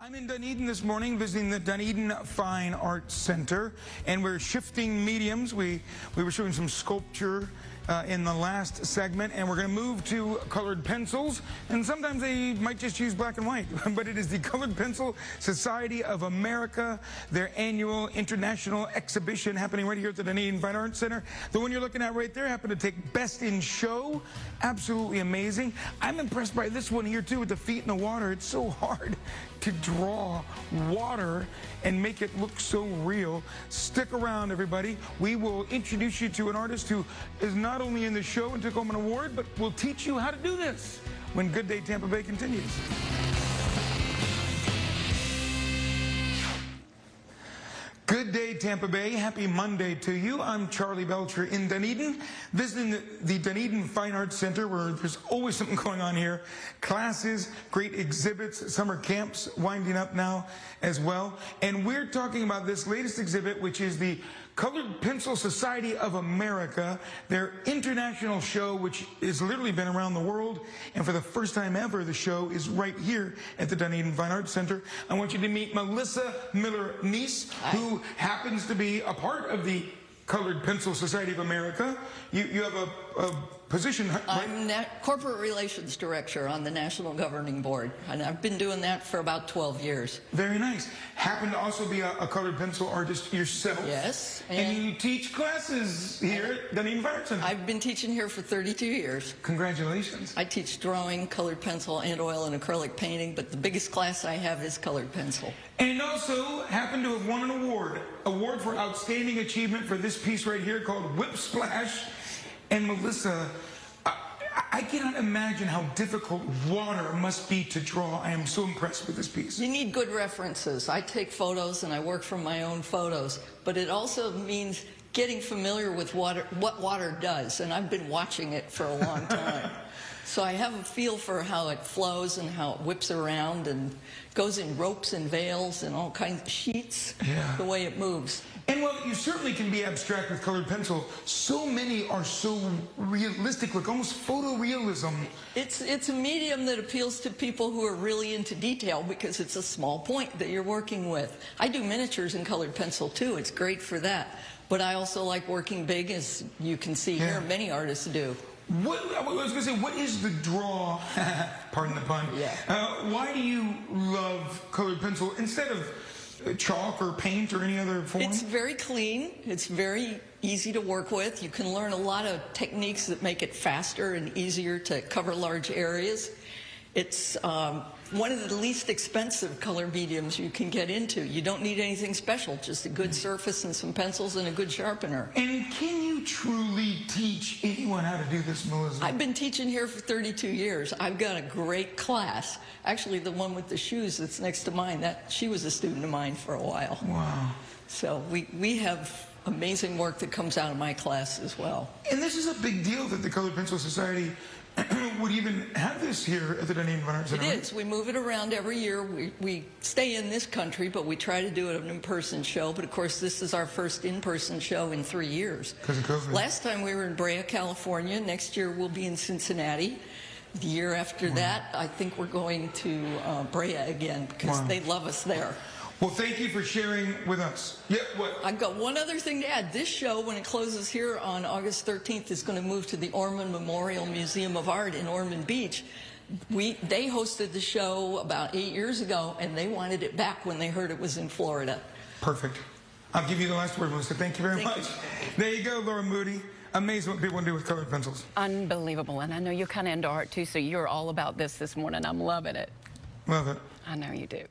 I'm in Dunedin this morning visiting the Dunedin Fine Arts Center, and we're shifting mediums. We, we were showing some sculpture uh, in the last segment, and we're going to move to colored pencils. And sometimes they might just use black and white, but it is the Colored Pencil Society of America, their annual international exhibition happening right here at the Dunedin Fine Arts Center. The one you're looking at right there happened to take Best in Show. Absolutely amazing. I'm impressed by this one here, too, with the feet in the water. It's so hard to draw water and make it look so real. Stick around, everybody. We will introduce you to an artist who is not only in the show and took home an award, but will teach you how to do this when Good Day Tampa Bay continues. Good day, Tampa Bay. Happy Monday to you. I'm Charley Belcher in Dunedin, visiting the, Dunedin Fine Arts Center where there's always something going on here. Classes, great exhibits, summer camps winding up now as well. And we're talking about this latest exhibit, which is the Colored Pencil Society of America, their international show, which has literally been around the world. And for the first time ever, the show is right here at the Dunedin Fine Arts Center. I want you to meet Melissa Miller Nece, who happens to be a part of the Colored Pencil Society of America. You, you have a, a position. I'm corporate relations director on the national governing board, and I've been doing that for about 12 years. Very nice. Happen to also be a, a colored pencil artist yourself. Yes. And, and you teach classes here at Dunedin Center. I've been teaching here for 32 years. Congratulations. I teach drawing, colored pencil, and oil and acrylic painting, but the biggest class I have is colored pencil. And also happen to have won an award, award for outstanding achievement for this piece right here called Whip Splash. And Melissa, I, I cannot imagine how difficult water must be to draw. I am so impressed with this piece. You need good references. I take photos and I work from my own photos, but it also means getting familiar with water, what water does, and I've been watching it for a long time. So I have a feel for how it flows and how it whips around and goes in ropes and veils and all kinds of sheets, yeah. the way it moves. And while you certainly can be abstract with colored pencil, so many are so realistic, like almost photorealism. It's, it's a medium that appeals to people who are really into detail because it's a small point that you're working with. I do miniatures in colored pencil too. It's great for that. But I also like working big, as you can see yeah. here, many artists do. What, I was going to say, what is the draw? Pardon the pun. Yeah. Uh, why do you love colored pencil instead of chalk or paint or any other form? It's very clean. It's very easy to work with. You can learn a lot of techniques that make it faster and easier to cover large areas. It's um, one of the least expensive color mediums you can get into. You don't need anything special, just a good surface and some pencils and a good sharpener. And can you truly teach anyone how to do this, Melissa? I've been teaching here for 32 years. I've got a great class. Actually, the one with the shoes that's next to mine, that she was a student of mine for a while. Wow. So we, we have amazing work that comes out of my class as well. And this is a big deal that the Colored Pencil Society would even have this here at the Dunedin Center. It is. We move it around every year. We, we stay in this country, but we try to do it an in-person show. But of course, this is our first in-person show in three years. Because of COVID. Last time we were in Brea, California. Next year we'll be in Cincinnati. The year after wow. that, I think we're going to uh, Brea again because wow. they love us there. Well, thank you for sharing with us. Yeah, what? I've got one other thing to add. This show, when it closes here on August 13th, is going to move to the Ormond Memorial Museum of Art in Ormond Beach. We, they hosted the show about eight years ago, and they wanted it back when they heard it was in Florida. Perfect. I'll give you the last word, Melissa. Thank you very Thank much. You. There you go, Laura Moody. Amazing what people do with colored pencils. Unbelievable. And I know you're kind of into art, too, so you're all about this this morning. I'm loving it. Love it. I know you do.